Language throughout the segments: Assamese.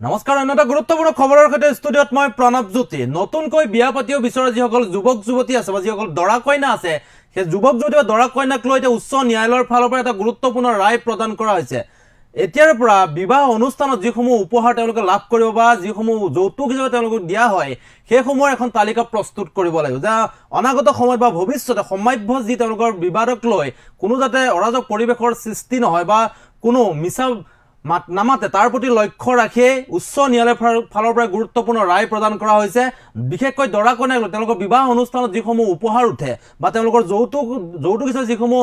নমস্কাৰ অন্য এটা গুৰুত্বপূৰ্ণ খবৰৰ সৈতে ষ্টুডিঅ'ত মই প্ৰণৱ জ্যোতি। নতুনকৈ বিয়া পাতিব বিচৰা যিসকল যুৱক যুৱতী আছে বা যিসকল দৰা কইনা আছে সেই যুৱক যুৱতী বা দৰা কইনাক লৈ এতিয়া উচ্চ ন্যায়ালয়ৰ ফালৰ পৰা এটা গুৰুত্বপূৰ্ণ ৰায় প্ৰদান কৰা হৈছে। এতিয়াৰ পৰা বিবাহ অনুষ্ঠানত যিসমূহ উপহাৰ তেওঁলোকে লাভ কৰিব বা যিসমূহ যৌতুক হিচাপে তেওঁলোকক দিয়া হয় সেইসমূহৰ এখন তালিকা প্ৰস্তুত কৰিব লাগিব। যে অনাগত সময়ত বা ভৱিষ্যতে সম্ভাৱ্য যি তেওঁলোকৰ বিবাদক লৈ কোনো যাতে অৰাজক পৰিৱেশৰ সৃষ্টি নহয় বা কোনো মিছা মাত নামাতে তাৰ প্ৰতি লক্ষ্য ৰাখিয়ে উচ্চ ন্যায়ালয়ৰ ফাল- ফালৰ পৰা গুৰুত্বপূৰ্ণ ৰায় প্ৰদান কৰা হৈছে। বিশেষকৈ দৰা কইনাক লৈ তেওঁলোকৰ বিবাহ অনুষ্ঠানত যিসমূহ উপহাৰ উঠে বা তেওঁলোকৰ যৌতুক যৌতুক হিচাপে যিসমূহ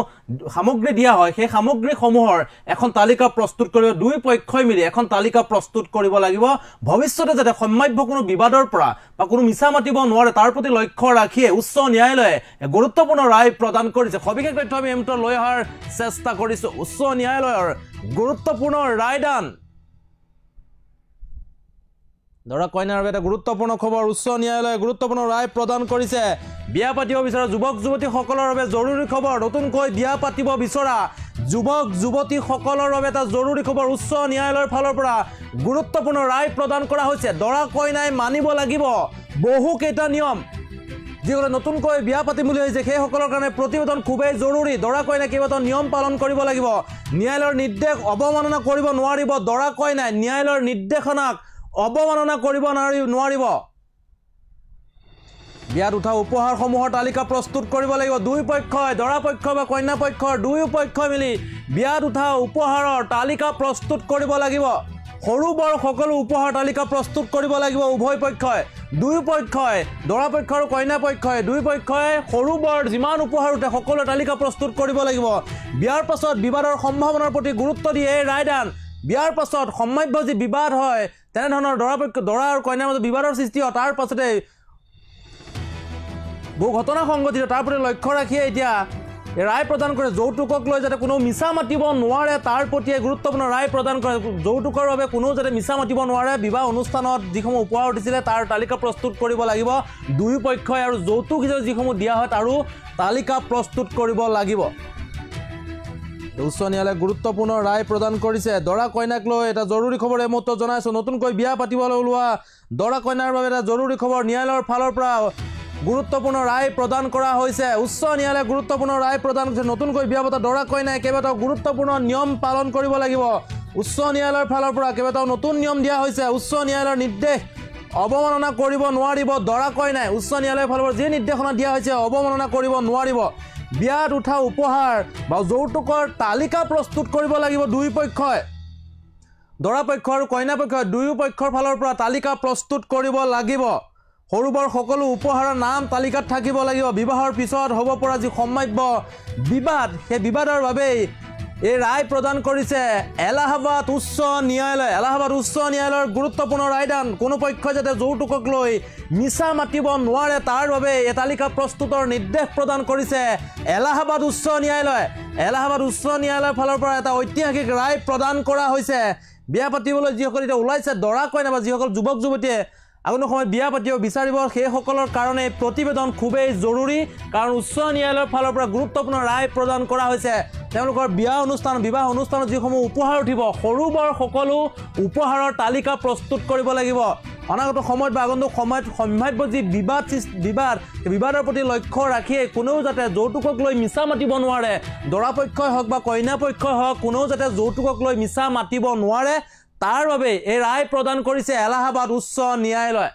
সামগ্ৰী দিয়া হয় সেই সামগ্ৰীসমূহৰ এখন তালিকা প্ৰস্তুত কৰিব দুই পক্ষই মিলি এখন তালিকা প্ৰস্তুত কৰিব লাগিব। ভৱিষ্যতে যাতে সম্ভাৱ্য কোনো বিবাদৰ পৰা বা কোনো মিছা মাতিব নোৱাৰে তাৰ প্ৰতি লক্ষ্য ৰাখিয়ে উচ্চ ন্যায়ালয়ে গুৰুত্বপূৰ্ণ ৰায় প্ৰদান কৰিছে। সবিশেষ তথ্য আমি এমটো লৈ অহাৰ চেষ্টা কৰিছো। উচ্চ ন্যায়ালয়ৰ গুৰুত্বপূৰ্ণ ৰায়দান। দৰা কইনাৰ বাবে এটা গুৰুত্বপূৰ্ণ খবৰ। উচ্চ ন্যায়ালয়ে গুৰুত্বপূৰ্ণ ৰায় প্ৰদান কৰিছে। বিয়া পাতিব বিচৰা যুৱক যুৱতীসকলৰ বাবে জৰুৰী খবৰ। নতুনকৈ বিয়া পাতিব বিচৰা যুৱক যুৱতীসকলৰ বাবে এটা জৰুৰী খবৰ। উচ্চ ন্যায়ালয়ৰ ফালৰ পৰা গুৰুত্বপূৰ্ণ ৰায় প্ৰদান কৰা হৈছে। দৰা কইনাই মানিব লাগিব। বহুকেইটা নিয়ম। যিসকলে নতুনকৈ বিয়া পাতিম বুলি ভাবিছে সেইসকলৰ কাৰণে প্ৰতিবেদন খুবেই জৰুৰী। দৰা কইনাই কেইবাটাও নিয়ম পালন কৰিব লাগিব। ন্যায়ালয়ৰ নিৰ্দেশ অৱমাননা কৰিব নোৱাৰিব। দৰা কইনাই ন্যায়ালয়ৰ নিৰ্দেশনাক অৱমাননা কৰিব নোৱাৰি নোৱাৰিব। বিয়াত উঠা উপহাৰসমূহৰ তালিকা প্ৰস্তুত কৰিব লাগিব। দুই পক্ষই দৰা পক্ষ বা কন্যা পক্ষৰ দুয়ো পক্ষই মিলি বিয়াত উঠা উপহাৰৰ তালিকা প্ৰস্তুত কৰিব লাগিব। সৰু বৰ সকলো উপহাৰ তালিকা প্ৰস্তুত কৰিব লাগিব উভয় পক্ষই। দুয়ো পক্ষই দৰা পক্ষ আৰু কন্যা পক্ষই দুই পক্ষই সৰু বৰ যিমান উপহাৰ উঠে সকলো তালিকা প্ৰস্তুত কৰিব লাগিব। বিয়াৰ পাছত বিবাদৰ সম্ভাৱনাৰ প্ৰতি গুৰুত্ব দিয়ে এই ৰায়দান। বিয়াৰ পাছত সম্ভাৱ্য যি বিবাদ হয় তেনেধৰণৰ দৰা পক্ষ দৰা আৰু কইনাৰ মাজত বিবাদৰ সৃষ্টি হয়। তাৰ পাছতে বহু ঘটনা সংঘটিত তাৰ প্ৰতি লক্ষ্য ৰাখিয়ে এতিয়া ৰায় প্ৰদান কৰে যৌতুকক লৈ যাতে কোনো মিছা মাতিব নোৱাৰে তাৰ প্ৰতি এক গুৰুত্বপূৰ্ণ ৰায় প্ৰদান কৰে। যৌতুকৰ বাবে কোনো যাতে মিছা মাতিব নোৱাৰে বিবাহ অনুষ্ঠানত যিসমূহ উপহাৰ উঠিছিলে তাৰ তালিকা প্ৰস্তুত কৰিব লাগিব। দুয়ো পক্ষই আৰু যৌতুক হিচাপে যিসমূহ দিয়া হয় তাৰো তালিকা প্ৰস্তুত কৰিব লাগিব। উচ্চ ন্যায়ালয়ে গুৰুত্বপূৰ্ণ ৰায় প্ৰদান কৰিছে। দৰা কইনাক লৈ এটা জৰুৰী খবৰ এইমাত্ৰ জনাইছোঁ। নতুনকৈ বিয়া পাতিবলৈ ওলোৱা দৰা কইনাৰ বাবে এটা জৰুৰী খবৰ ন্যায়ালয়ৰ ফালৰ পৰা। গুৰুত্বপূৰ্ণ ৰায় প্ৰদান কৰা হৈছে। উচ্চ ন্যায়ালয়ে গুৰুত্বপূৰ্ণ ৰায় প্ৰদান কৰিছে। নতুনকৈ বিয়া পতা দৰা কইনাই কেইবাটাও গুৰুত্বপূৰ্ণ নিয়ম পালন লাগিব। উচ্চ ন্যায়ালয়ৰ ফালৰ পৰা কেইবাটাও নতুন নিয়ম দিয়া হৈছে। উচ্চ ন্যায়ালয়ৰ নিৰ্দেশ অৱমাননা কৰিব নোৱাৰিব দৰা কইনাই উচ্চ ন্যায়ালয়ৰ ফালৰ পৰা যি নিৰ্দেশনা দিয়া হৈছে অৱমাননা কৰিব নোৱাৰিব। বিয়াত উঠা উপহাৰ বা যৌতুকৰ তালিকা প্ৰস্তুত কৰিব লাগিব দুই পক্ষ আৰু কইনা পক্ষই দুয়ো পক্ষৰ ফালৰ পৰা তালিকা প্ৰস্তুত কৰিব লাগিব। সৰু বৰ সকলো উপহাৰৰ নাম তালিকাত থাকিব লাগিব। বিবাহৰ পিছত হ'ব পৰা যি সম্ভাৱ্য বিবাদ সেই বিবাদৰ বাবেই এই ৰায় প্ৰদান কৰিছে এলাহাবাদ উচ্চ ন্যায়ালয়। এলাহাবাদ উচ্চ ন্যায়ালয়ৰ গুৰুত্বপূৰ্ণ ৰায়দান। কোনো পক্ষই যাতে যৌতুকক লৈ মিছা মাতিব নোৱাৰে তাৰ বাবে এই তালিকা প্ৰস্তুতৰ নিৰ্দেশ প্ৰদান কৰিছে এলাহাবাদ উচ্চ ন্যায়ালয়। এলাহাবাদ উচ্চ ন্যায়ালয়ৰ ফালৰ পৰা এটা ঐতিহাসিক ৰায় প্ৰদান কৰা হৈছে। বিয়া পাতিবলৈ যিসকল এতিয়া ওলাইছে দৰা কইনা বা যিসকল যুৱক যুৱতীয়ে আগন্তুক সময়ত বিয়া পাতিব বিচাৰিব সেইসকলৰ কাৰণে প্ৰতিবেদন খুবেই জৰুৰী। কাৰণ উচ্চ ন্যায়ালয়ৰ ফালৰ পৰা গুৰুত্বপূৰ্ণ ৰায় প্ৰদান কৰা হৈছে। তেওঁলোকৰ বিয়া অনুষ্ঠান বিবাহ অনুষ্ঠানত যিসমূহ উপহাৰ উঠিব সৰু বৰ সকলো উপহাৰৰ তালিকা প্ৰস্তুত কৰিব লাগিব। অনাগত সময়ত বা আগন্তুক সময়ত সম্ভাৱ্য যি বিবাদ বিবাদ বিবাদৰ প্ৰতি লক্ষ্য ৰাখিয়ে কোনেও যাতে যৌতুকক লৈ মিছা মাতিব নোৱাৰে। দৰা পক্ষই হওক বা কইনা পক্ষই হওক কোনেও যাতে যৌতুকক লৈ মিছা মাতিব নোৱাৰে। তাৰ বাবে এই ৰায় প্ৰদান কৰিছে এলাহাবাদ উচ্চ ন্যায়ালয়।